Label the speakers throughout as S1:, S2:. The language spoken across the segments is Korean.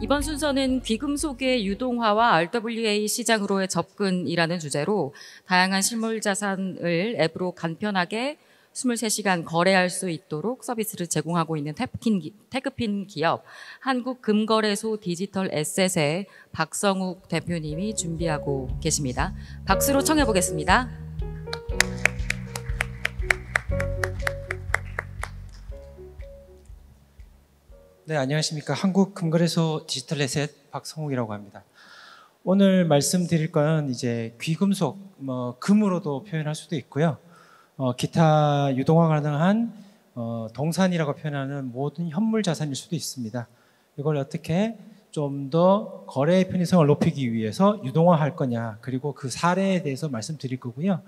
S1: 이번 순서는 귀금속의 유동화와 RWA 시장으로의 접근이라는 주제로 다양한 실물 자산을 앱으로 간편하게 23시간 거래할 수 있도록 서비스를 제공하고 있는 태프킨, 태그핀 기업 한국금거래소 디지털 에셋의 박성욱 대표님이 준비하고 계십니다. 박수로 청해 보겠습니다.
S2: 네, 안녕하십니까. 한국금거래소 디지털 에셋 박성욱이라고 합니다. 오늘 말씀드릴 건 이제 귀금속, 뭐 금으로도 표현할 수도 있고요. 어, 기타 유동화 가능한 어, 동산이라고 표현하는 모든 현물 자산일 수도 있습니다. 이걸 어떻게 좀 더 거래의 편의성을 높이기 위해서 유동화할 거냐, 그리고 그 사례에 대해서 말씀드릴 거고요.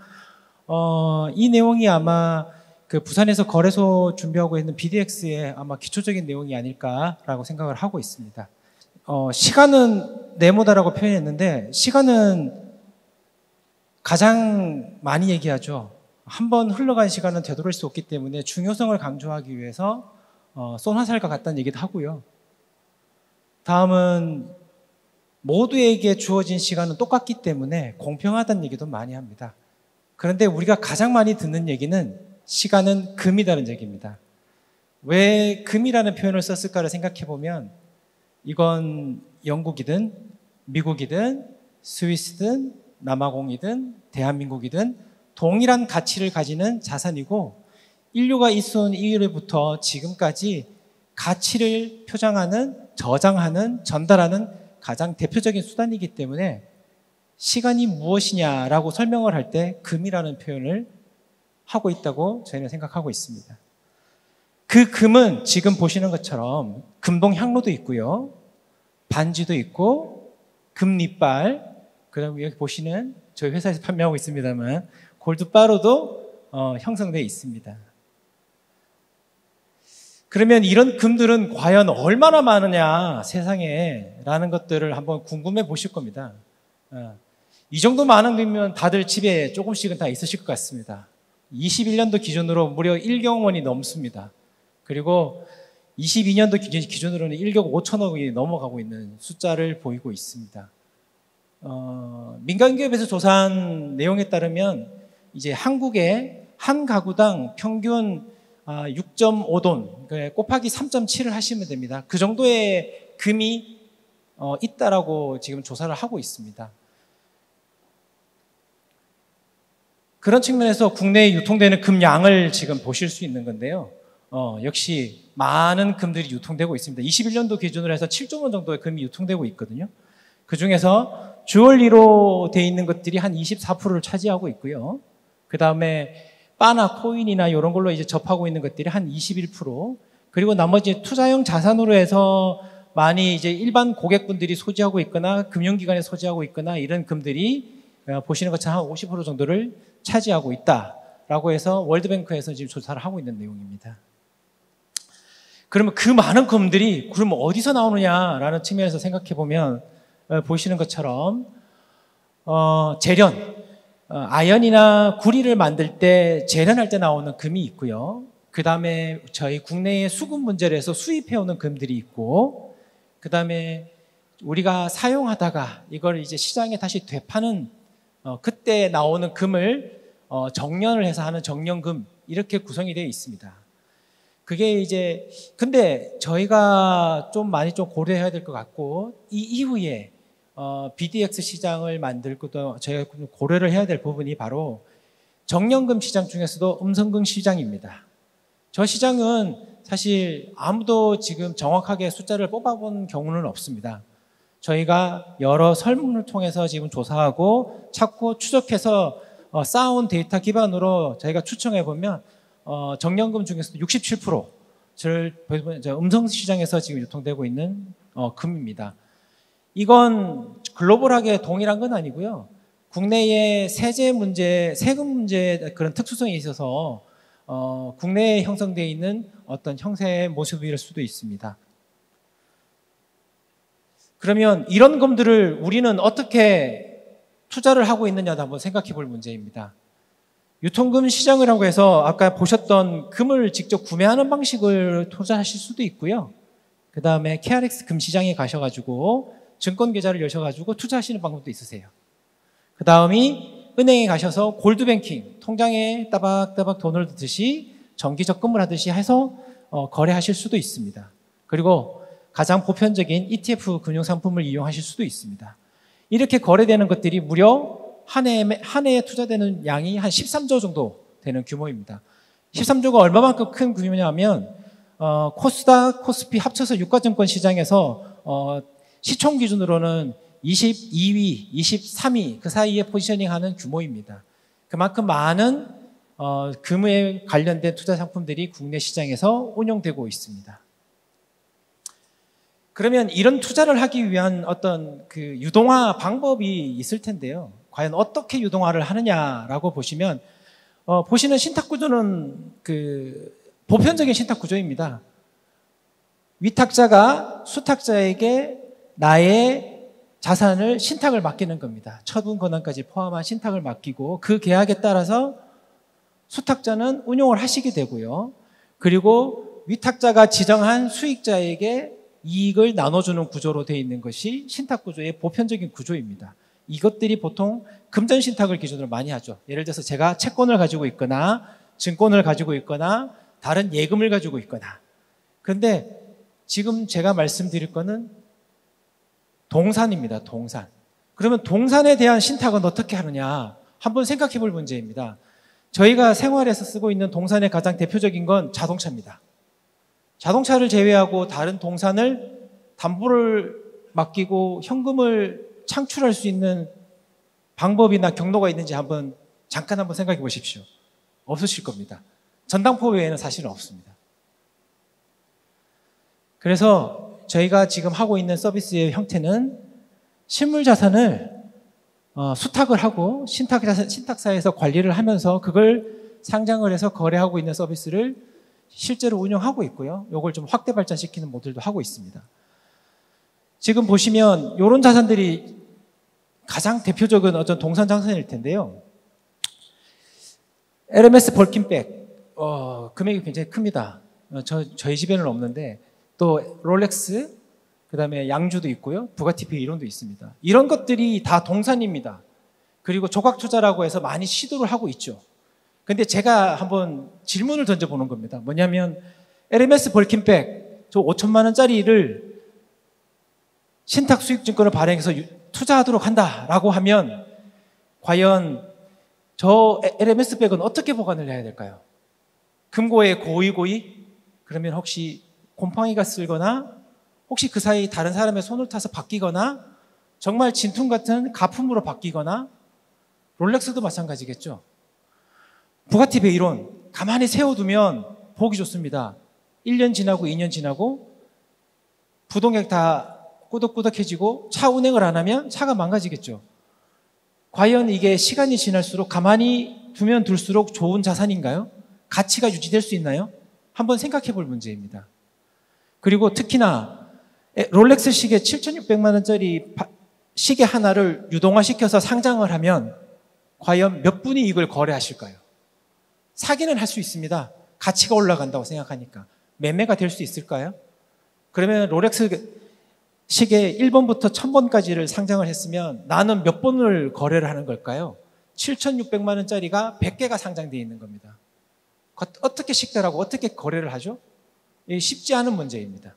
S2: 어, 이 내용이 아마 그 부산에서 거래소 준비하고 있는 BDX의 아마 기초적인 내용이 아닐까라고 생각을 하고 있습니다. 어, 시간은 네모다라고 표현했는데 시간은 가장 많이 얘기하죠. 한 번 흘러간 시간은 되돌릴 수 없기 때문에 중요성을 강조하기 위해서 어, 쏜화살과 같다는 얘기도 하고요. 다음은 모두에게 주어진 시간은 똑같기 때문에 공평하다는 얘기도 많이 합니다. 그런데 우리가 가장 많이 듣는 얘기는 시간은 금이다는 얘기입니다. 왜 금이라는 표현을 썼을까를 생각해 보면 이건 영국이든 미국이든 스위스든 남아공이든 대한민국이든 동일한 가치를 가지는 자산이고 인류가 있어온 이후부터 지금까지 가치를 표장하는, 저장하는, 전달하는 가장 대표적인 수단이기 때문에 시간이 무엇이냐라고 설명을 할 때 금이라는 표현을 하고 있다고 저희는 생각하고 있습니다. 그 금은 지금 보시는 것처럼 금동 향로도 있고요. 반지도 있고 금리빨 그다음에 여기 보시는 저희 회사에서 판매하고 있습니다만 골드바로도 어, 형성되어 있습니다. 그러면 이런 금들은 과연 얼마나 많으냐 세상에 라는 것들을 한번 궁금해 보실 겁니다. 어, 이 정도 많은 금이면 다들 집에 조금씩은 다 있으실 것 같습니다. 21년도 기준으로 무려 1경 원이 넘습니다. 그리고 22년도 기준으로는 1억 5천억이 넘어가고 있는 숫자를 보이고 있습니다. 어, 민간기업에서 조사한 내용에 따르면 이제 한국의 한 가구당 평균 6.5돈, 아, 곱하기 3.7을 하시면 됩니다. 그 정도의 금이 어, 있다라고 지금 조사를 하고 있습니다. 그런 측면에서 국내에 유통되는 금양을 지금 보실 수 있는 건데요. 어, 역시 많은 금들이 유통되고 있습니다. 21년도 기준으로 해서 7조 원 정도의 금이 유통되고 있거든요. 그 중에서 주얼리로 되어 있는 것들이 한 24%를 차지하고 있고요. 그 다음에 바나 코인이나 이런 걸로 이제 접하고 있는 것들이 한 21%. 그리고 나머지 투자형 자산으로 해서 많이 이제 일반 고객분들이 소지하고 있거나 금융기관에 소지하고 있거나 이런 금들이 어, 보시는 것처럼 한 50% 정도를 차지하고 있다라고 해서 월드뱅크에서 지금 조사를 하고 있는 내용입니다. 그러면 그 많은 금들이 그러면 어디서 나오느냐라는 측면에서 생각해 보면 어, 보시는 것처럼 어, 재련, 어, 아연이나 구리를 만들 때 재련할 때 나오는 금이 있고요. 그 다음에 저희 국내에 수급 문제를 해서 수입해오는 금들이 있고, 그 다음에 우리가 사용하다가 이걸 이제 시장에 다시 되파는 어, 그때 나오는 금을 어, 정년을 해서 하는 정년금 이렇게 구성이 되어 있습니다. 그게 이제 근데 저희가 좀 많이 좀 고려해야 될 것 같고 이 이후에 어, BDX 시장을 만들고도 저희가 고려를 해야 될 부분이 바로 정년금 시장 중에서도 음성금 시장입니다. 저 시장은 사실 아무도 지금 정확하게 숫자를 뽑아본 경우는 없습니다. 저희가 여러 설문을 통해서 지금 조사하고 찾고 추적해서 어, 쌓아온 데이터 기반으로 저희가 추정해 보면 어, 정년금 중에서도 67%를 음성 시장에서 지금 유통되고 있는 어, 금입니다. 이건 글로벌하게 동일한 건 아니고요. 국내의 세제 문제, 세금 문제 그런 특수성이 있어서 어, 국내에 형성되어 있는 어떤 형태의 모습일 수도 있습니다. 그러면 이런 금들을 우리는 어떻게 투자를 하고 있느냐도 한번 생각해 볼 문제입니다. 유통금 시장이라고 해서 아까 보셨던 금을 직접 구매하는 방식을 투자하실 수도 있고요. 그 다음에 KRX 금시장에 가셔가지고 증권 계좌를 여셔가지고 투자하시는 방법도 있으세요. 그 다음이 은행에 가셔서 골드뱅킹 통장에 따박따박 돈을 넣듯이 정기 적금을 하듯이 해서 어, 거래하실 수도 있습니다. 그리고 가장 보편적인 ETF 금융 상품을 이용하실 수도 있습니다. 이렇게 거래되는 것들이 무려 한 해에, 한 해에 투자되는 양이 한 13조 정도 되는 규모입니다. 13조가 얼마만큼 큰 규모냐면 어, 코스닥, 코스피 합쳐서 유가증권 시장에서 어, 시총 기준으로는 22위, 23위 그 사이에 포지셔닝하는 규모입니다. 그만큼 많은 어, 금에 관련된 투자 상품들이 국내 시장에서 운용되고 있습니다. 그러면 이런 투자를 하기 위한 어떤 그 유동화 방법이 있을 텐데요. 과연 어떻게 유동화를 하느냐라고 보시면 어, 보시는 신탁 구조는 그 보편적인 신탁 구조입니다. 위탁자가 수탁자에게 나의 자산을 신탁을 맡기는 겁니다. 처분 권한까지 포함한 신탁을 맡기고 그 계약에 따라서 수탁자는 운용을 하시게 되고요. 그리고 위탁자가 지정한 수익자에게 이익을 나눠주는 구조로 되어 있는 것이 신탁 구조의 보편적인 구조입니다. 이것들이 보통 금전 신탁을 기준으로 많이 하죠. 예를 들어서 제가 채권을 가지고 있거나 증권을 가지고 있거나 다른 예금을 가지고 있거나. 그런데 지금 제가 말씀드릴 거는 동산입니다. 동산. 그러면 동산에 대한 신탁은 어떻게 하느냐? 한번 생각해 볼 문제입니다. 저희가 생활에서 쓰고 있는 동산의 가장 대표적인 건 자동차입니다. 자동차를 제외하고 다른 동산을 담보를 맡기고 현금을 창출할 수 있는 방법이나 경로가 있는지 한번 잠깐 한번 생각해 보십시오. 없으실 겁니다. 전당포 외에는 사실은 없습니다. 그래서 저희가 지금 하고 있는 서비스의 형태는 실물 자산을 어, 수탁을 하고 신탁 신탁사에서 관리를 하면서 그걸 상장을 해서 거래하고 있는 서비스를 실제로 운영하고 있고요. 이걸 좀 확대 발전시키는 모델도 하고 있습니다. 지금 보시면 이런 자산들이 가장 대표적인 어떤 동산 자산일 텐데요. LMS 벌킨백 어, 금액이 굉장히 큽니다. 어, 저, 저희 집에는 없는데 또 롤렉스 그 다음에 양주도 있고요. 부가티피 이론도 있습니다. 이런 것들이 다 동산입니다. 그리고 조각 투자라고 해서 많이 시도를 하고 있죠. 근데 제가 한번 질문을 던져보는 겁니다. 뭐냐면 LMS 벌킨백 저 5천만 원짜리를 신탁 수익증권을 발행해서 투자하도록 한다라고 하면 과연 저 LMS 백은 어떻게 보관을 해야 될까요? 금고에 고이고이? 그러면 혹시 곰팡이가 쓸거나 혹시 그 사이 다른 사람의 손을 타서 바뀌거나 정말 진퉁 같은 가품으로 바뀌거나 롤렉스도 마찬가지겠죠. 부가티 베이론 가만히 세워두면 보기 좋습니다. 1년 지나고 2년 지나고 부동액 다 꾸덕꾸덕해지고 차 운행을 안 하면 차가 망가지겠죠. 과연 이게 시간이 지날수록 가만히 두면 둘수록 좋은 자산인가요? 가치가 유지될 수 있나요? 한번 생각해 볼 문제입니다. 그리고 특히나 롤렉스 시계 7,600만 원짜리 시계 하나를 유동화시켜서 상장을 하면 과연 몇 분이 이걸 거래하실까요? 사기는 할 수 있습니다. 가치가 올라간다고 생각하니까. 매매가 될 수 있을까요? 그러면 롤렉스 시계 1번부터 1000번까지를 상장을 했으면 나는 몇 번을 거래를 하는 걸까요? 7,600만 원짜리가 100개가 상장되어 있는 겁니다. 어떻게 식별하고 어떻게 거래를 하죠? 쉽지 않은 문제입니다.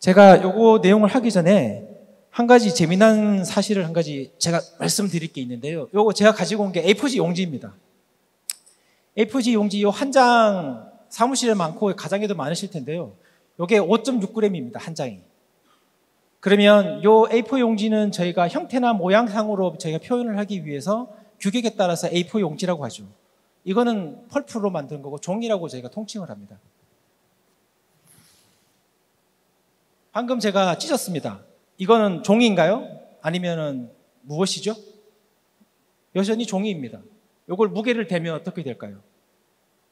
S2: 제가 요거 내용을 하기 전에 한 가지 재미난 사실을 한 가지 제가 말씀드릴 게 있는데요. 요거 제가 가지고 온 게 A4지 용지입니다. A4지 용지 요 한 장 사무실에 많고 가장에도 많으실 텐데요. 요게 5.6g입니다. 한 장이. 그러면 요 A4 용지는 저희가 형태나 모양상으로 저희가 표현을 하기 위해서 규격에 따라서 A4 용지라고 하죠. 이거는 펄프로 만든 거고 종이라고 저희가 통칭을 합니다. 방금 제가 찢었습니다. 이거는 종이인가요? 아니면은 무엇이죠? 여전히 종이입니다. 이걸 무게를 대면 어떻게 될까요?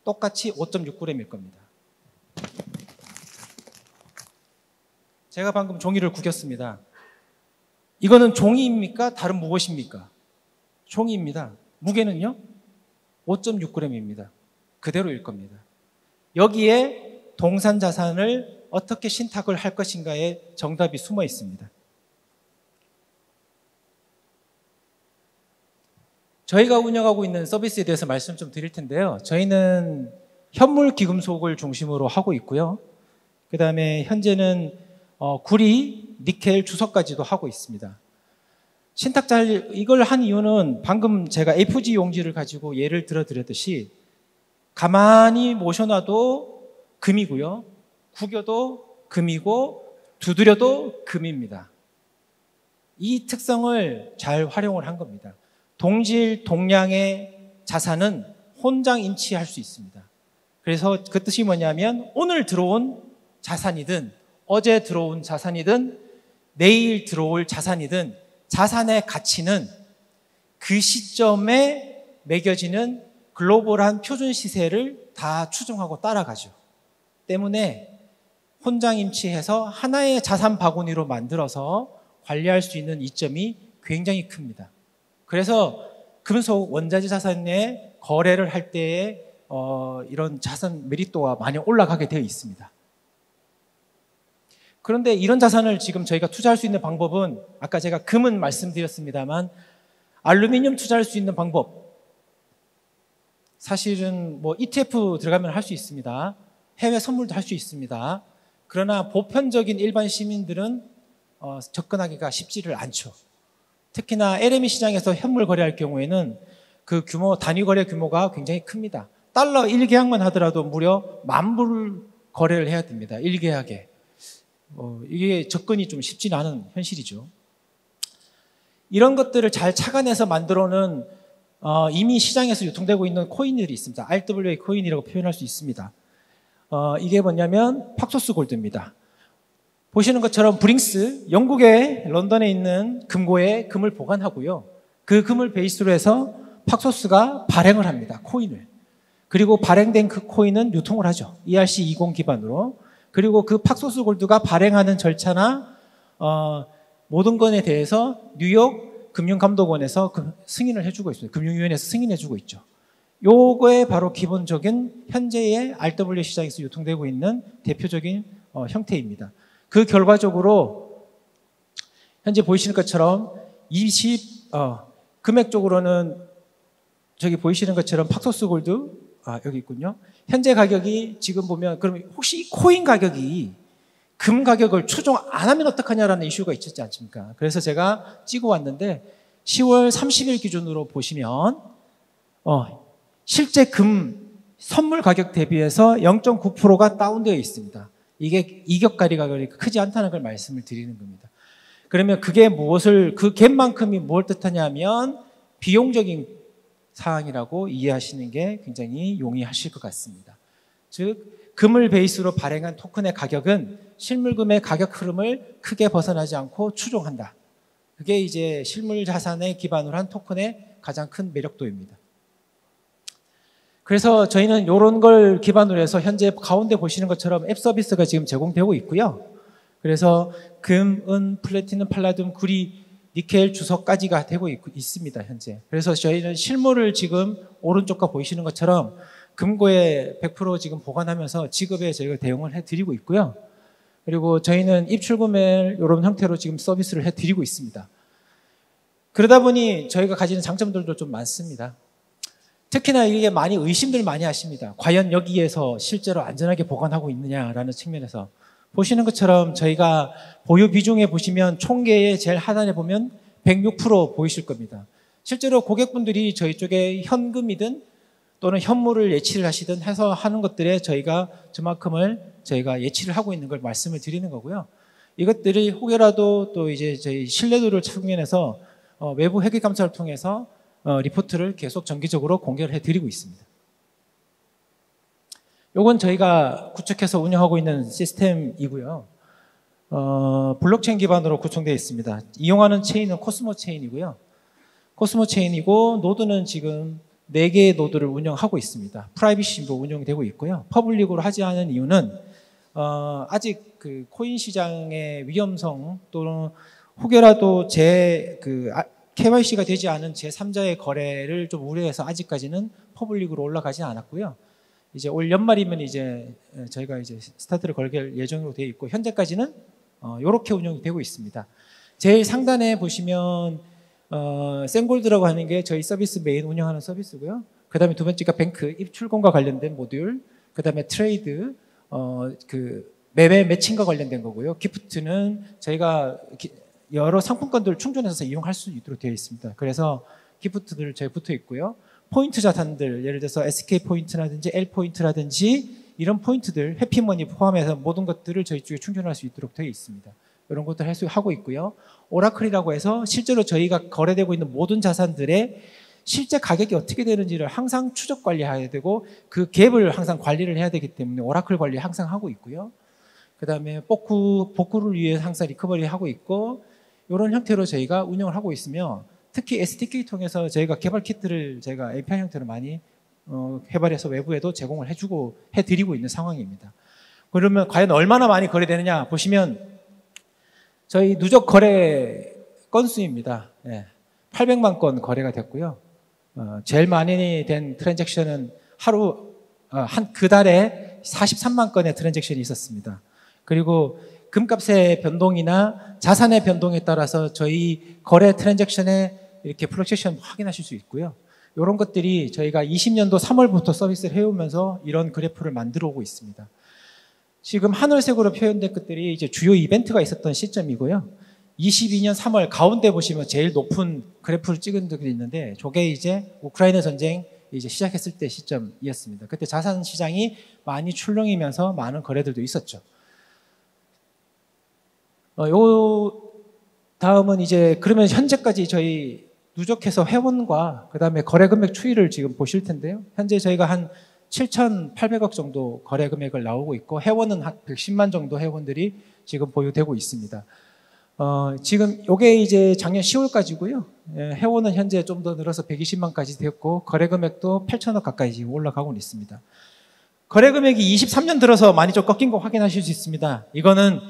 S2: 똑같이 5.6g일 겁니다. 제가 방금 종이를 구겼습니다. 이거는 종이입니까? 다른 무엇입니까? 종이입니다. 무게는요? 5.6g입니다. 그대로일 겁니다. 여기에 동산 자산을 어떻게 신탁을 할 것인가에 정답이 숨어 있습니다. 저희가 운영하고 있는 서비스에 대해서 말씀 좀 드릴 텐데요. 저희는 현물 기금속을 중심으로 하고 있고요. 그 다음에 현재는 어, 구리, 니켈, 주석까지도 하고 있습니다. 신탁자 이걸 한 이유는 방금 제가 FG 용지를 가지고 예를 들어 드렸듯이 가만히 모셔놔도 금이고요. 구겨도 금이고 두드려도 금입니다. 이 특성을 잘 활용을 한 겁니다. 동질, 동량의 자산은 혼장 인치할 수 있습니다. 그래서 그 뜻이 뭐냐면 오늘 들어온 자산이든 어제 들어온 자산이든 내일 들어올 자산이든 자산의 가치는 그 시점에 매겨지는 글로벌한 표준 시세를 다 추정하고 따라가죠. 때문에 혼장 임치해서 하나의 자산 바구니로 만들어서 관리할 수 있는 이점이 굉장히 큽니다. 그래서 금속 원자재 자산의 거래를 할 때에 어, 이런 자산 메리트가 많이 올라가게 되어 있습니다. 그런데 이런 자산을 지금 저희가 투자할 수 있는 방법은 아까 제가 금은 말씀드렸습니다만 알루미늄 투자할 수 있는 방법 사실은 뭐 ETF 들어가면 할 수 있습니다. 해외 선물도 할 수 있습니다. 그러나 보편적인 일반 시민들은 어, 접근하기가 쉽지를 않죠. 특히나 LME 시장에서 현물 거래할 경우에는 그 규모, 단위 거래 규모가 굉장히 큽니다. 달러 1계약만 하더라도 무려 만불 거래를 해야 됩니다. 1계약에. 어, 이게 접근이 좀 쉽지는 않은 현실이죠. 이런 것들을 잘 착안해서 만들어는 어, 이미 시장에서 유통되고 있는 코인들이 있습니다. RWA 코인이라고 표현할 수 있습니다. 어, 이게 뭐냐면 팍소스 골드입니다. 보시는 것처럼 브링스, 영국의 런던에 있는 금고에 금을 보관하고요. 그 금을 베이스로 해서 팍소스가 발행을 합니다. 코인을. 그리고 발행된 그 코인은 유통을 하죠. ERC20 기반으로. 그리고 그 팍소스 골드가 발행하는 절차나 어, 모든 것에 대해서 뉴욕 금융감독원에서 그 승인을 해주고 있어요. 금융위원회에서 승인해주고 있죠. 요거에 바로 기본적인 현재의 RW 시장에서 유통되고 있는 대표적인 어, 형태입니다. 그 결과적으로 현재 보이시는 것처럼 20 어, 금액적으로는 저기 보이시는 것처럼 팍소스 골드 아, 여기 있군요. 현재 가격이 지금 보면 그럼 혹시 이 코인 가격이 금 가격을 추정 안 하면 어떡하냐라는 이슈가 있었지 않습니까? 그래서 제가 찍어 왔는데 10월 30일 기준으로 보시면 어, 실제 금 선물 가격 대비해서 0.9%가 다운되어 있습니다. 이게 이격가리 가격이 크지 않다는 걸 말씀을 드리는 겁니다. 그러면 그게 무엇을 그 갭만큼이 뭘 뜻하냐면 비용적인 사항이라고 이해하시는 게 굉장히 용이하실 것 같습니다. 즉 금을 베이스로 발행한 토큰의 가격은 실물금의 가격 흐름을 크게 벗어나지 않고 추종한다. 그게 이제 실물 자산에 기반으로 한 토큰의 가장 큰 매력도입니다. 그래서 저희는 이런 걸 기반으로 해서 현재 가운데 보시는 것처럼 앱 서비스가 지금 제공되고 있고요. 그래서 금, 은, 플래티넘, 팔라듐, 구리, 니켈 주석까지가 되고 있, 습니다 현재. 그래서 저희는 실물을 지금 오른쪽과 보이시는 것처럼 금고에 100% 지금 보관하면서 지급에 저희가 대응을 해드리고 있고요. 그리고 저희는 입출금을 이런 형태로 지금 서비스를 해드리고 있습니다. 그러다 보니 저희가 가지는 장점들도 좀 많습니다. 특히나 이게 많이 의심들 많이 하십니다. 과연 여기에서 실제로 안전하게 보관하고 있느냐라는 측면에서 보시는 것처럼 저희가 보유 비중에 보시면 총계의 제일 하단에 보면 106% 보이실 겁니다. 실제로 고객분들이 저희 쪽에 현금이든 또는 현물을 예치를 하시든 해서 하는 것들에 저희가 저만큼을 저희가 예치를 하고 있는 걸 말씀을 드리는 거고요. 이것들이 혹여라도 또 이제 저희 신뢰도를 측면에서 어, 외부 회계 감사를 통해서 어, 리포트를 계속 정기적으로 공개를 해드리고 있습니다. 요건 저희가 구축해서 운영하고 있는 시스템이고요. 어, 블록체인 기반으로 구성되어 있습니다. 이용하는 체인은 코스모 체인이고요. 코스모 체인이고 노드는 지금 4개의 노드를 운영하고 있습니다. private으로 운영되고 있고요. public으로 하지 않은 이유는 어, 아직 그 코인 시장의 위험성 또는 혹여라도 제 그 KYC가 되지 않은 제3자의 거래를 좀 우려해서 아직까지는 public으로 올라가지 않았고요. 이제 올 연말이면 이제 저희가 이제 스타트를 걸게 예정으로 되어 있고 현재까지는 어, 이렇게 운영이 되고 있습니다. 제일 상단에 보시면 어, 센골드라고 하는 게 저희 서비스 메인 운영하는 서비스고요. 그 다음에 두 번째가 bank 입출금과 관련된 모듈, 그 다음에 trade, 어, 그 매매 매칭과 관련된 거고요. gift는 저희가 여러 상품권들을 충전해서 이용할 수 있도록 되어 있습니다. 그래서 gift들 저희 붙어 있고요. 포인트 자산들, 예를 들어서 SK 포인트라든지 L 포인트라든지 이런 포인트들, 해피머니 포함해서 모든 것들을 저희 쪽에 충전할 수 있도록 되어 있습니다. 이런 것들 할수 하고 있고요. oracle이라고 해서 실제로 저희가 거래되고 있는 모든 자산들의 실제 가격이 어떻게 되는지를 항상 추적 관리해야 되고 그 갭을 항상 관리를 해야 되기 때문에 oracle 관리 항상 하고 있고요. 그 다음에 복구, 복구를 위해 항상 recovery 하고 있고 이런 형태로 저희가 운영을 하고 있으며 특히 SDK 통해서 저희가 개발 키트를 저희가 API 형태로 많이 어, 개발해서 외부에도 제공을 해주고 해드리고 있는 상황입니다. 그러면 과연 얼마나 많이 거래되느냐 보시면 저희 누적 거래 건수입니다. 네. 800만 건 거래가 됐고요. 어, 제일 많이 된 transaction은 하루 어, 한그 달에 43만 건의 transaction이 있었습니다. 그리고 금값의 변동이나 자산의 변동에 따라서 저희 거래 transaction의 이렇게 fluctuation 확인하실 수 있고요. 이런 것들이 저희가 20년도 3월부터 서비스를 해오면서 이런 그래프를 만들어 오고 있습니다. 지금 하늘색으로 표현된 것들이 이제 주요 이벤트가 있었던 시점이고요. 22년 3월 가운데 보시면 제일 높은 그래프를 찍은 적이 있는데 저게 이제 우크라이나 전쟁 이제 시작했을 때 시점이었습니다. 그때 자산 시장이 많이 출렁이면서 많은 거래들도 있었죠. 어, 요 다음은 이제 그러면 현재까지 저희 누적해서 회원과 그 다음에 거래 금액 추이를 지금 보실 텐데요. 현재 저희가 한 7,800억 정도 거래 금액을 나오고 있고 회원은 한 110만 정도 회원들이 지금 보유되고 있습니다. 어, 지금 요게 이제 작년 10월까지고요. 예, 회원은 현재 좀 더 늘어서 120만까지 되었고 거래 금액도 8천억 가까이 지금 올라가고 있습니다. 거래 금액이 23년 들어서 많이 좀 꺾인 거 확인하실 수 있습니다. 이거는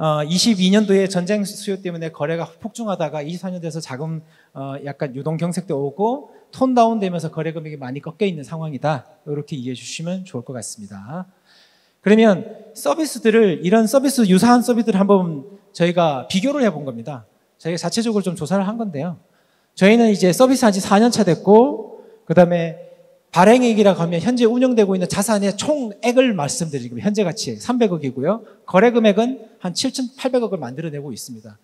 S2: 어, 22년도에 전쟁 수요 때문에 거래가 폭증하다가 24년 돼서 자금 어, 약간 유동 경색도 오고 톤 다운 되면서 거래 금액이 많이 꺾여 있는 상황이다. 이렇게 이해해 주시면 좋을 것 같습니다. 그러면 서비스들을 이런 서비스 유사한 서비스들을 한번 저희가 비교를 해본 겁니다. 저희가 자체적으로 좀 조사를 한 건데요. 저희는 이제 서비스 한 지 4년 차 됐고 그다음에 발행액이라고 하면 현재 운영되고 있는 자산의 총액을 말씀드리면 현재 가치 300억이고요. 거래 금액은 한 7,800억을 만들어내고 있습니다.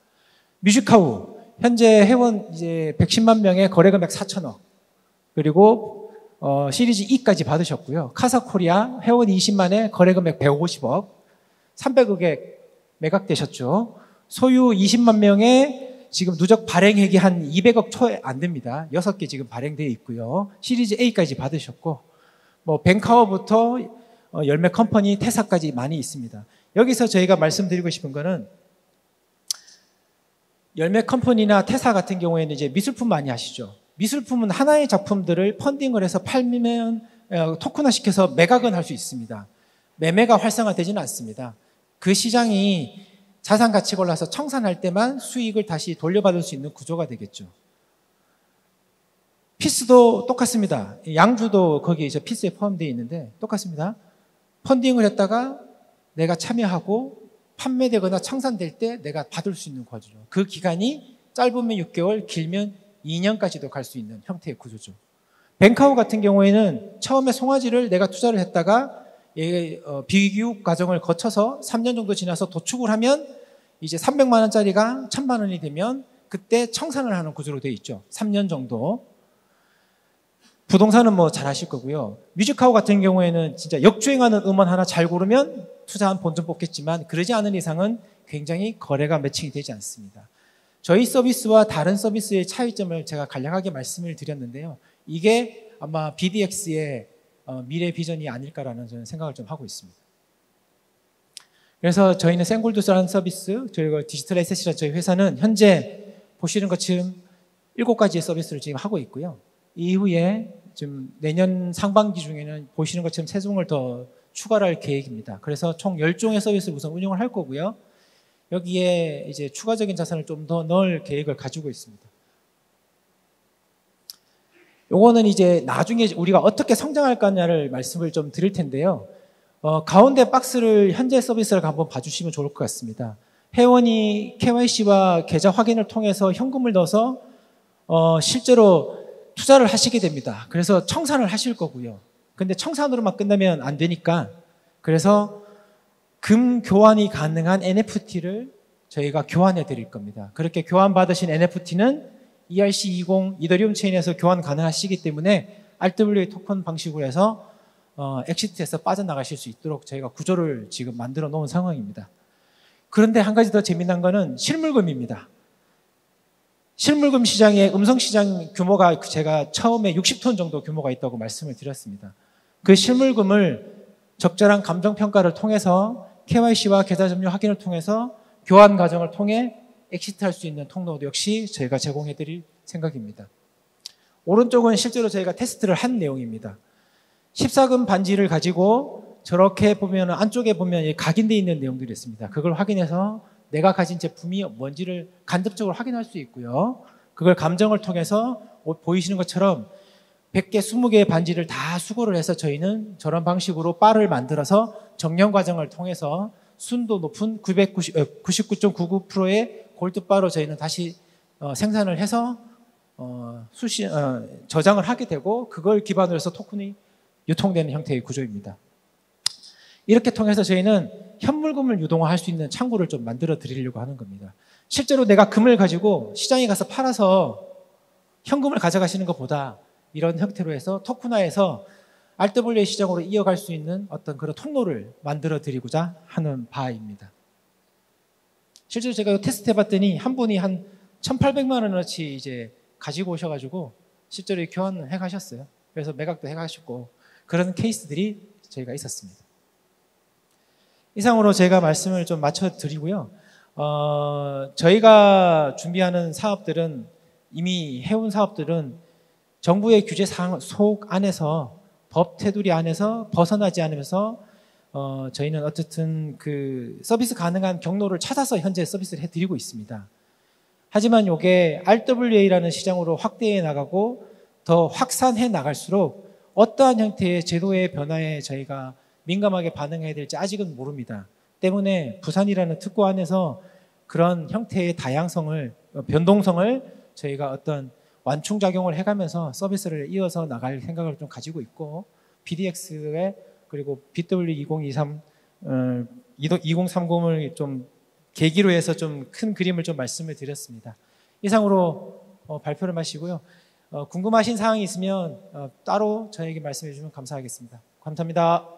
S2: 뮤직하우 현재 회원 이제 110만 명의 거래 금액 4천억 그리고 어, 시리즈 2까지 받으셨고요. 카사코리아 회원 20만에 거래 금액 150억 300억에 매각되셨죠. 소유 20만 명의 지금 누적 발행액이 한 200억 초에 안 됩니다. 6개 지금 발행되어 있고요. 시리즈 A까지 받으셨고, 뭐, 뱅카워부터 어, 열매 컴퍼니, 태사까지 많이 있습니다. 여기서 저희가 말씀드리고 싶은 거는 열매 컴퍼니나 태사 같은 경우에는 이제 미술품 많이 하시죠. 미술품은 하나의 작품들을 펀딩을 해서 팔면 어, 토큰화 시켜서 매각은 할 수 있습니다. 매매가 활성화되지는 않습니다. 그 시장이 자산 가치가 올라서 청산할 때만 수익을 다시 돌려받을 수 있는 구조가 되겠죠. 피스도 똑같습니다. 양주도 거기 이제 피스에 포함되어 있는데 똑같습니다. 펀딩을 했다가 내가 참여하고 판매되거나 청산될 때 내가 받을 수 있는 구조죠. 그 기간이 짧으면 6개월, 길면 2년까지도 갈 수 있는 형태의 구조죠. 뱅카우 같은 경우에는 처음에 송아지를 내가 투자를 했다가 어, 비교육 과정을 거쳐서 3년 정도 지나서 도축을 하면 이제 300만 원짜리가 1000만 원이 되면 그때 청산을 하는 구조로 되어 있죠. 3년 정도. 부동산은 뭐잘 아실 거고요. 뮤직하우 같은 경우에는 진짜 역주행하는 음원 하나 잘 고르면 투자한 본전 뽑겠지만 그러지 않은 이상은 굉장히 거래가 매칭이 되지 않습니다. 저희 서비스와 다른 서비스의 차이점을 제가 간략하게 말씀을 드렸는데요. 이게 아마 BDX의 어, 미래 비전이 아닐까라는 저는 생각을 좀 하고 있습니다. 그래서 저희는 생골드스라는 서비스, 저희가 디지털 에셋이라는 저희 회사는 현재 보시는 것처럼 일곱 가지의 서비스를 지금 하고 있고요. 이후에 좀 내년 상반기 중에는 보시는 것처럼 세 종을 더 추가를 할 계획입니다. 그래서 총 10종의 서비스를 우선 운영을 할 거고요. 여기에 이제 추가적인 자산을 좀 더 넣을 계획을 가지고 있습니다. 요거는 이제 나중에 우리가 어떻게 성장할 거냐를 말씀을 좀 드릴 텐데요. 어, 가운데 박스를 현재 서비스를 한번 봐주시면 좋을 것 같습니다. 회원이 KYC와 계좌 확인을 통해서 현금을 넣어서 어, 실제로 투자를 하시게 됩니다. 그래서 청산을 하실 거고요. 근데 청산으로만 끝나면 안 되니까 그래서 금 교환이 가능한 NFT를 저희가 교환해 드릴 겁니다. 그렇게 교환 받으신 NFT는 ERC20 이더리움 체인에서 교환 가능하시기 때문에 RWA 토큰 방식으로 해서 어, exit에서 빠져나가실 수 있도록 저희가 구조를 지금 만들어 놓은 상황입니다. 그런데 한 가지 더 재미난 거는 실물금입니다. 실물금 시장의 음성 시장 규모가 제가 처음에 60톤 정도 규모가 있다고 말씀을 드렸습니다. 그 실물금을 적절한 감정 평가를 통해서 KYC와 계좌 점유 확인을 통해서 교환 과정을 통해 엑시트할 수 있는 통로도 역시 저희가 제공해 드릴 생각입니다. 오른쪽은 실제로 저희가 테스트를 한 내용입니다. 14금 반지를 가지고 저렇게 보면 안쪽에 보면 각인되어 있는 내용들이 있습니다. 그걸 확인해서 내가 가진 제품이 뭔지를 간접적으로 확인할 수 있고요. 그걸 감정을 통해서 보이시는 것처럼 100개, 20개의 반지를 다 수거를 해서 저희는 저런 방식으로 바를 만들어서 정령 과정을 통해서 순도 높은 99.99%의 골드바로 저희는 다시 어, 생산을 해서 어, 수시, 어, 저장을 하게 되고 그걸 기반으로 해서 토큰이 유통되는 형태의 구조입니다. 이렇게 통해서 저희는 현물금을 유동화할 수 있는 창구를 좀 만들어 드리려고 하는 겁니다. 실제로 내가 금을 가지고 시장에 가서 팔아서 현금을 가져가시는 것보다 이런 형태로 해서 토큰화해서 RWA 시장으로 이어갈 수 있는 어떤 그런 통로를 만들어 드리고자 하는 바입니다. 실제로 제가 테스트 해봤더니 한 분이 한 1,800만 원어치 이제 가지고 오셔가지고 실제로 교환을 해가셨어요. 그래서 매각도 해가셨고 그런 케이스들이 저희가 있었습니다. 이상으로 제가 말씀을 좀 맞춰드리고요. 어, 저희가 준비하는 사업들은 이미 해온 사업들은 정부의 규제 속 안에서 법 테두리 안에서 벗어나지 않으면서 어, 저희는 어쨌든 그 서비스 가능한 경로를 찾아서 현재 서비스를 해드리고 있습니다. 하지만 이게 RWA라는 시장으로 확대해 나가고 더 확산해 나갈수록 어떠한 형태의 제도의 변화에 저희가 민감하게 반응해야 될지 아직은 모릅니다. 때문에 부산이라는 특구 안에서 그런 형태의 다양성을 변동성을 저희가 어떤 완충작용을 해가면서 서비스를 이어서 나갈 생각을 좀 가지고 있고 BDX의 그리고 BW2023 어, 2030을 좀 계기로 해서 좀 큰 그림을 좀 말씀을 드렸습니다. 이상으로 어, 발표를 마시고요. 어, 궁금하신 사항이 있으면 어, 따로 저에게 말씀해 주시면 감사하겠습니다. 감사합니다.